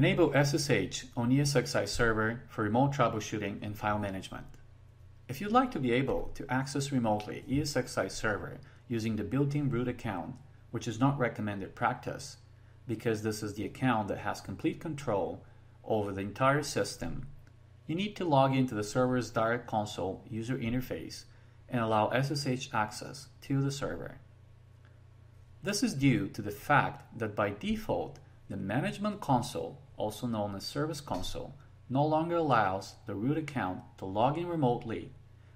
Enable SSH on ESXi server for remote troubleshooting and file management. If you'd like to be able to access remotely ESXi server using the built-in root account, which is not recommended practice, because this is the account that has complete control over the entire system, you need to log into the server's direct console user interface and allow SSH access to the server. This is due to the fact that by default, the management console, also known as service console, no longer allows the root account to log in remotely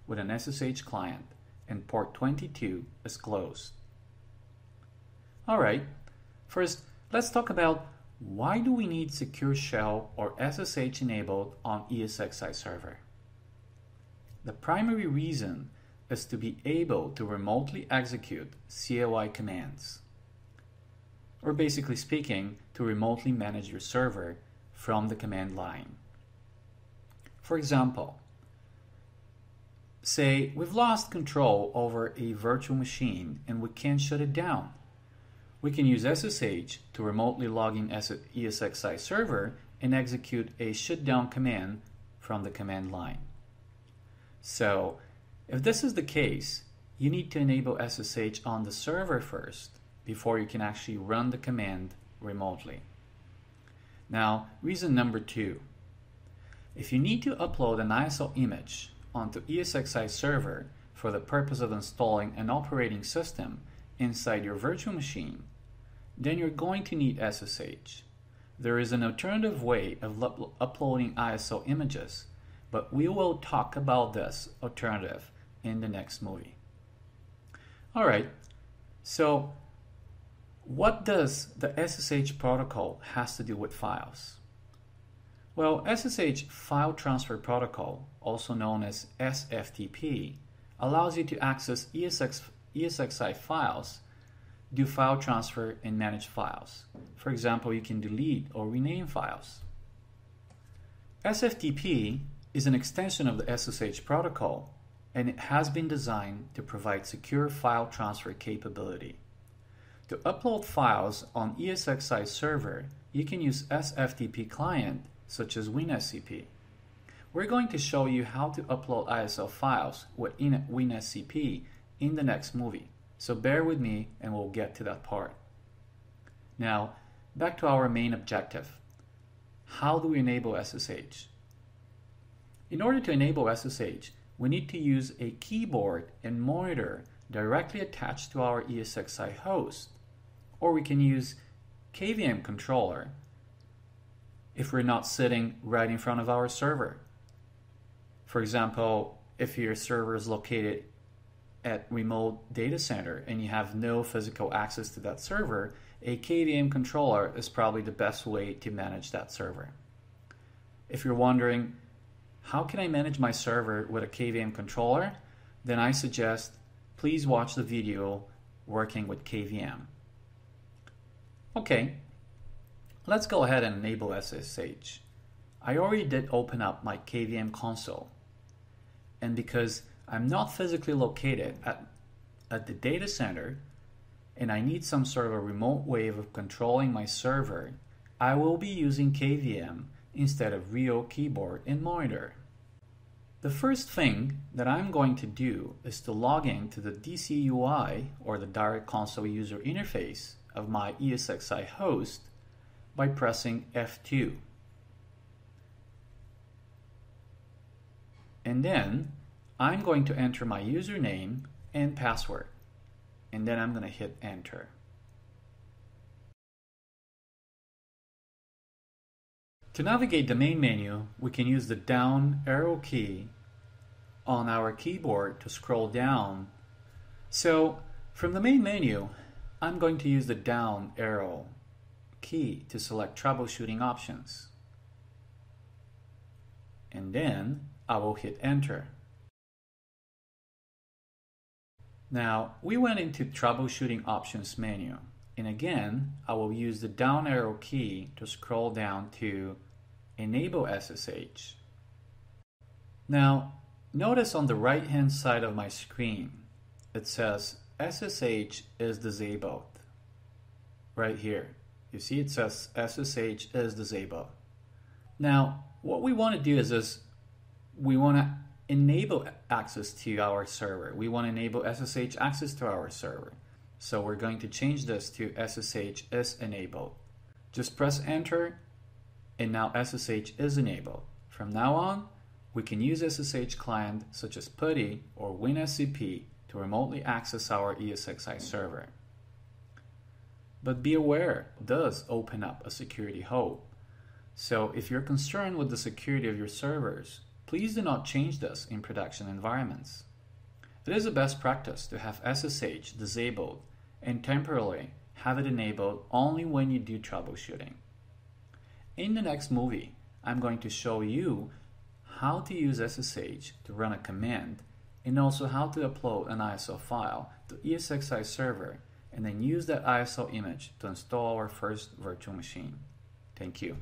with an SSH client and port 22 is closed. Alright, first let's talk about why do we need Secure Shell or SSH enabled on ESXi server? The primary reason is to be able to remotely execute CLI commands. Or basically speaking, to remotely manage your server from the command line. For example, say we've lost control over a virtual machine and we can't shut it down. We can use SSH to remotely log in as an ESXi server and execute a shutdown command from the command line. So if this is the case, you need to enable SSH on the server first before you can actually run the command remotely. Now, reason number two. If you need to upload an ISO image onto ESXi server for the purpose of installing an operating system inside your virtual machine, then you're going to need SSH. There is an alternative way of uploading ISO images, but we will talk about this alternative in the next movie. All right, so what does the SSH protocol has to do with files? Well, SSH File Transfer Protocol, also known as SFTP, allows you to access ESX, ESXi files, do file transfer, and manage files. For example, you can delete or rename files. SFTP is an extension of the SSH protocol and it has been designed to provide secure file transfer capability. To upload files on ESXi server, you can use SFTP client such as WinSCP. We're going to show you how to upload ISO files with WinSCP in the next movie, so bear with me and we'll get to that part. Now, back to our main objective. How do we enable SSH? In order to enable SSH, we need to use a keyboard and monitor directly attached to our ESXi host. Or we can use KVM controller if we're not sitting right in front of our server. For example, if your server is located at remote data center and you have no physical access to that server, a KVM controller is probably the best way to manage that server. If you're wondering, how can I manage my server with a KVM controller? Then I suggest please watch the video working with KVM. Okay, let's go ahead and enable SSH. I already did open up my KVM console. And because I'm not physically located at, at the data center and I need some sort of a remote way of controlling my server, I will be using KVM instead of real keyboard and monitor. The first thing that I'm going to do is to log in to the DCUI or the Direct Console User Interface of my ESXi host by pressing F2. And then I'm going to enter my username and password. And then I'm going to hit enter. To navigate the main menu, we can use the down arrow key on our keyboard to scroll down. So from the main menu, I'm going to use the down arrow key to select troubleshooting options. And then I will hit enter. Now we went into troubleshooting options menu. And again, I will use the down arrow key to scroll down to Enable SSH. Now, notice on the right hand side of my screen, it says SSH is disabled. Right here. You see it says SSH is disabled. Now, what we want to do is this, we want to enable access to our server. We want to enable SSH access to our server. So we're going to change this to SSH is enabled. Just press enter and now SSH is enabled. From now on, we can use SSH client such as PuTTY or WinSCP to remotely access our ESXi server. But be aware, does open up a security hole. So if you're concerned with the security of your servers, please do not change this in production environments. It is a best practice to have SSH disabled and temporarily have it enabled only when you do troubleshooting. In the next movie, I'm going to show you how to use SSH to run a command and also how to upload an ISO file to ESXi server and then use that ISO image to install our first virtual machine. Thank you.